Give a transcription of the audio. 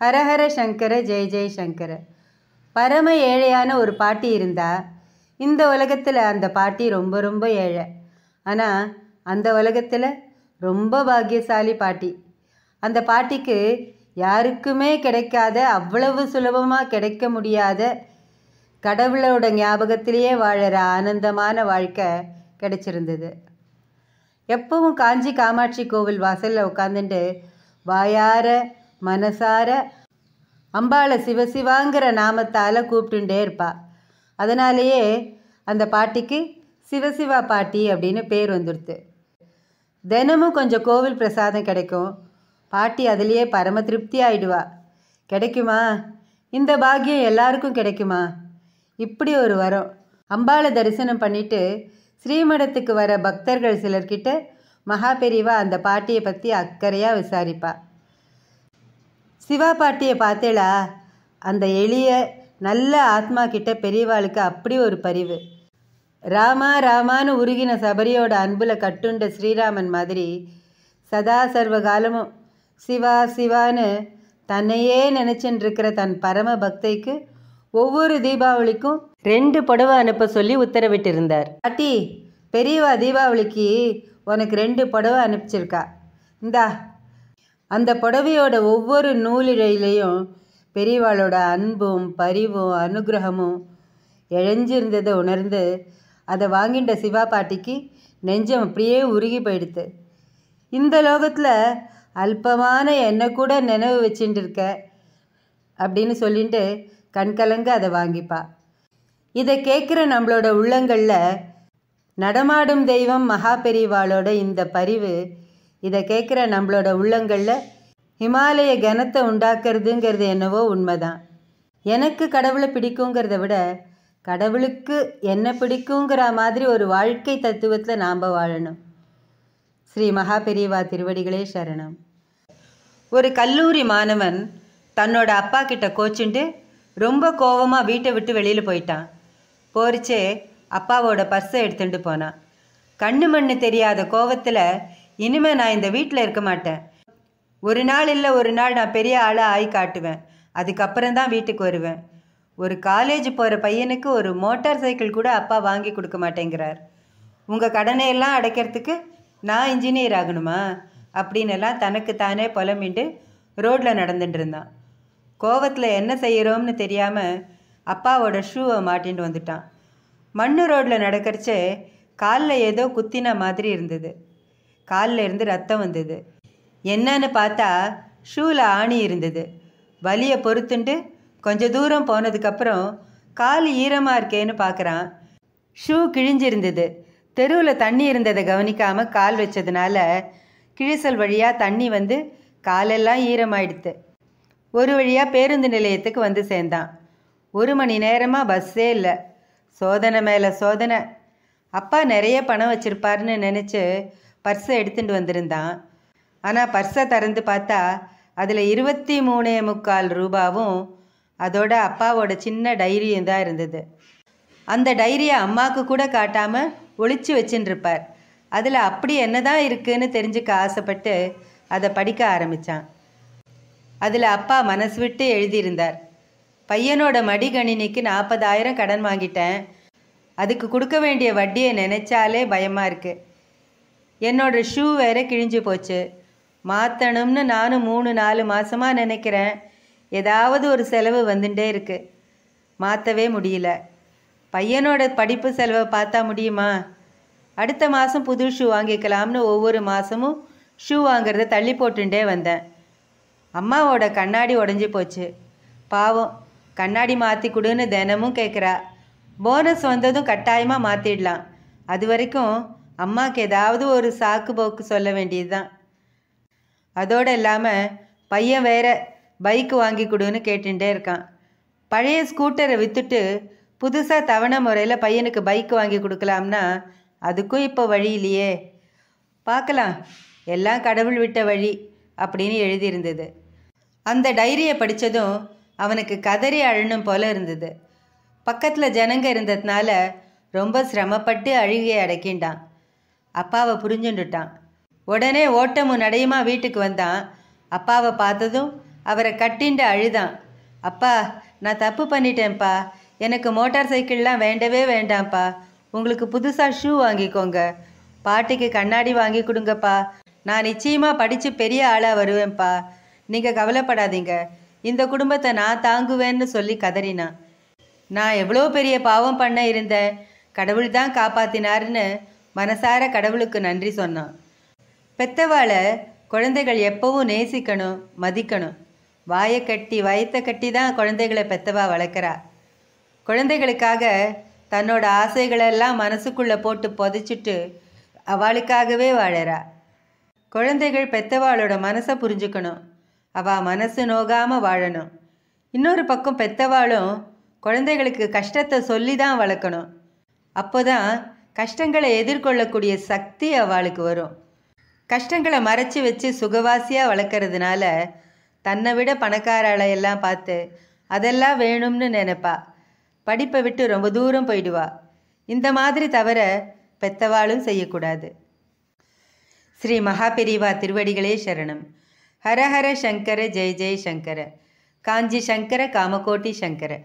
ஹரஹர சங்கர ஜெய ஜெய சங்கர. பரம ஏழையான ஒரு பாட்டி இருந்தா இந்த உலகத்தில் அந்த பாட்டி ரொம்ப ரொம்ப ஏழை. ஆனால் அந்த உலகத்தில் ரொம்ப பாக்கியசாலி பாட்டி. அந்த பாட்டிக்கு யாருக்குமே கிடைக்காத அவ்வளவு சுலபமாக கிடைக்க முடியாத கடவுளோட ஞாபகத்திலேயே வாழற ஆனந்தமான வாழ்க்கை கிடைச்சிருந்தது. எப்பவும் காஞ்சி காமாட்சி கோவில் வாசலில் உட்காந்துட்டு வாயார மனசார. அம்பாளை சிவசிவாங்கிற நாமத்தால் கூப்பிட்டுட்டே இருப்பா. அதனாலேயே அந்த பாட்டிக்கு சிவசிவா பாட்டி அப்படின்னு பேர் வந்துடுது தினமும் கொஞ்சம் கோவில் பிரசாதம் கிடைக்கும். பாட்டி அதுலேயே பரம திருப்தி ஆயிடுவா. கிடைக்குமா? இந்த பாக்கியம் எல்லாருக்கும் கிடைக்குமா? இப்படி ஒரு வரம். அம்பாளை தரிசனம் பண்ணிட்டு ஸ்ரீமடத்துக்கு வர பக்தர்கள் சிலர்கிட்ட மகா பெரிவா அந்த பாட்டியை பற்றி அக்கறையாக விசாரிப்பாள் சிவா பாட்டியை பார்த்தேளா? அந்த எளிய நல்ல ஆத்மா கிட்ட பெரியவாளுக்கு அப்படி ஒரு பரிவு. ராமா ராமான்னு உருகின சபரியோட அன்புல கட்டுண்ட ஸ்ரீராமன் மாதிரி சதா சர்வ காலமும் சிவா சிவான்னு தன்னையே நினச்சின்னு இருக்கிற தன் பரம பக்தைக்கு ஒவ்வொரு தீபாவளிக்கும் ரெண்டு புடவை அனுப்ப சொல்லி உத்தரவிட்டிருந்தார். பாட்டி பெரியவா தீபாவளிக்கு உனக்கு ரெண்டு புடவை அனுப்பிச்சிருக்கா. இந்தா அந்த புடவையோட ஒவ்வொரு நூலிழையிலையும் பெரியவாளோட அன்பும் பரிவும் அனுகிரகமும் இழைஞ்சிருந்ததை உணர்ந்து அதை வாங்கிட்ட சிவா பாட்டிக்கு நெஞ்சம் அப்படியே உருகி போயிடுத்து. இந்த லோகத்தில் அல்பமான என்னை கூட நினைவு வச்சுட்டு இருக்க அப்படின்னு சொல்லிட்டு கண்கலங்க அதை வாங்கிப்பா. இதை கேட்குற நம்மளோட உள்ளங்களில் நடமாடும் தெய்வம் மகா பெரிவாளோட இந்த பரிவு இதை கேட்குற நம்மளோட உள்ளங்களில் ஹிமாலய கனத்தை உண்டாக்குறதுங்கிறது என்னவோ உண்மைதான். எனக்கு கடவுளை பிடிக்குங்கிறத விட கடவுளுக்கு என்ன பிடிக்குங்கிற மாதிரி ஒரு வாழ்க்கை தத்துவத்தில் நாம் வாழணும். ஸ்ரீ மகா பெரியவா திருவடிகளே சரணம். ஒரு கல்லூரி மாணவன் தன்னோட அப்பா கிட்ட கோச்சுண்டு ரொம்ப கோவமாக வீட்டை விட்டு வெளியில் போயிட்டான். போரிச்சே அப்பாவோட பர்ஸை எடுத்துட்டு போனான். கண்ணு மண்ணு தெரியாத கோவத்தில் இனிமே நான் இந்த வீட்டில் இருக்க மாட்டேன். ஒரு நாள் இல்லை ஒரு நாள் நான் பெரிய ஆளாக ஆகி காட்டுவேன். அதுக்கப்புறம் தான் வீட்டுக்கு வருவேன். ஒரு காலேஜ் போகிற பையனுக்கு ஒரு மோட்டார் சைக்கிள் கூட அப்பா வாங்கி கொடுக்க மாட்டேங்கிறார். உங்கள் கடனை எல்லாம் அடைக்கிறதுக்கு நான் இன்ஜினியர் ஆகணுமா? அப்படின்னு தனக்கு தானே புலம்பிண்டு ரோட்டில் நடந்துட்டு இருந்தான். கோவத்தில் என்ன செய்கிறோம்னு தெரியாமல் அப்பாவோட ஷூவை மாட்டின்னு வந்துட்டான். மண்ணு ரோட்டில் நடக்கிறச்சே காலில் ஏதோ குத்தின மாதிரி இருந்தது. காலில் இருந்து ரத்தம் வந்தது. என்னன்னு பார்த்தா ஷூவில் ஆணி இருந்தது. வலியை பொறுத்துண்டு கொஞ்ச தூரம் போனதுக்கப்புறம் கால் ஈரமாக இருக்கேன்னு பார்க்குறான் ஷூ கிழிஞ்சிருந்தது. தெருவில் தண்ணி இருந்ததை கவனிக்காமல் கால் வச்சதுனால கிழிசல் வழியாக தண்ணி வந்து காலெல்லாம் ஈரமாயிடுத்து. ஒரு வழியாக பேருந்து நிலையத்துக்கு வந்து சேர்ந்தான். ஒரு மணி நேரமாக பஸ்ஸே இல்லை. சோதனை மேலே சோதனை. அப்பா நிறைய பணம் வச்சிருப்பாருன்னு நினச்சி பர்ஸை எடுத்துட்டு வந்திருந்தான். ஆனால் பர்ஸை திறந்து பார்த்தா அதில் இருபத்தி மூணே முக்கால் ரூபாவும் அதோட அப்பாவோட சின்ன டைரியும் தான் இருந்தது. அந்த டைரியை அம்மாவுக்கு கூட காட்டாமல் ஒழித்து வச்சின்னுருப்பார் அதில் அப்படி என்னதான் இருக்குன்னு தெரிஞ்சுக்க ஆசைப்பட்டு அதை படிக்க ஆரம்பித்தான் அதில் அப்பா மனசு விட்டு எழுதியிருந்தார். பையனோட மடிகணினிக்கு நாற்பதாயிரம் கடன் வாங்கிட்டேன். அதுக்கு கொடுக்க வேண்டிய வட்டியை நினைச்சாலே பயமாக இருக்குது என்னோட ஷூ வேற கிழிஞ்சு போச்சு. மாற்றணும்னு நானும் மூணு நாலு மாதமாக நினைக்கிறேன். ஏதாவது ஒரு செலவு வந்துட்டே இருக்கு. மாற்றவே முடியல. பையனோட படிப்பு செலவை பார்த்தா முடியுமா? அடுத்த மாதம் புது ஷூ வாங்கிக்கலாம்னு ஒவ்வொரு மாதமும் ஷூ வாங்குறத தள்ளி போட்டுட்டே வந்தேன். அம்மாவோட கண்ணாடி உடஞ்சி போச்சு. பாவம் கண்ணாடி மாற்றி கொடுன்னு தினமும் கேட்குறா போனஸ் வந்ததும் கட்டாயமாக மாற்றிடலாம் அது வரைக்கும் அம்மாவுக்கு ஏதாவது ஒரு சாக்கு போக்கு சொல்ல வேண்டியது தான் அதோடு இல்லாமல் பையன் வேற பைக்கு வாங்கி கொடுன்னு கேட்டுகிட்டே இருக்கான். பழைய ஸ்கூட்டரை விற்றுட்டு புதுசாக தவணை முறையில் பையனுக்கு பைக் வாங்கி கொடுக்கலாம்னா அதுக்கும் இப்போ வழி இல்லையே. பார்க்கலாம். எல்லாம் கடவுள் விட்ட வழி அப்படின்னு எழுதியிருந்தது. அந்த டைரியை படித்ததும் அவனுக்கு கதறி அழணும் போல இருந்தது. பக்கத்தில் ஜனங்க இருந்ததுனால ரொம்ப சிரமப்பட்டு அழுகையை அடக்கிண்டான் அப்பாவை புரிஞ்சுண்டுட்டான். உடனே ஓட்டமும் நடையுமா வீட்டுக்கு வந்தான். அப்பாவை பார்த்ததும் அவரை கட்டிண்டு அழுதான். அப்பா நான் தப்பு பண்ணிட்டேன்ப்பா. எனக்கு மோட்டார் சைக்கிள்லாம் வேண்டவே வேண்டாம்ப்பா. உங்களுக்கு புதுசாக ஷூ வாங்கிக்கோங்க. பாட்டிக்கு கண்ணாடி வாங்கி கொடுங்கப்பா. நான் நிச்சயமாக படித்து பெரிய ஆளாக வருவேன்ப்பா. நீங்கள் கவலைப்படாதீங்க. இந்த குடும்பத்தை நான் தாங்குவேன்னு சொல்லி கதறினான். நான் எவ்வளோ பெரிய பாவம் பண்ண இருந்தேன். கடவுள் தான் காப்பாத்தினாருன்னு மனசார கடவுளுக்கு நன்றி சொன்னான். பெத்தவாளை குழந்தைகள் எப்பவும் நேசிக்கணும் மதிக்கணும். வாயை கட்டி வயத்தை கட்டி தான் குழந்தைகளை பெத்தவா வளர்க்குறா. குழந்தைகளுக்காக தன்னோட ஆசைகளெல்லாம் மனசுக்குள்ளே போட்டு புதைச்சிட்டு அவளுக்காகவே வாழறா. குழந்தைகள் பெத்தவாளோட மனசை புரிஞ்சுக்கணும். அவள் மனசு நோகாமல் வாழணும். இன்னொரு பக்கம் பெத்தவாளும் குழந்தைகளுக்கு கஷ்டத்தை சொல்லி தான் வளர்க்கணும். அப்போ தான் கஷ்டங்களை எதிர்கொள்ளக்கூடிய சக்தி அவளுக்கு வரும். கஷ்டங்களை மறைச்சி வச்சு சுகவாசியாக வளர்க்குறதுனால தன்னை விட பணக்காரளை எல்லாம் பார்த்து அதெல்லாம் வேணும்னு நினைப்பா. படிப்பை விட்டு ரொம்ப தூரம் போயிடுவா. இந்த மாதிரி தவிர பெத்தவாளும் செய்யக்கூடாது. ஸ்ரீ மகாபெரிவா திருவடிகளே சரணம். ஹர ஹர சங்கர ஜெய ஜெய சங்கர. காஞ்சி சங்கர காமகோட்டி சங்கர.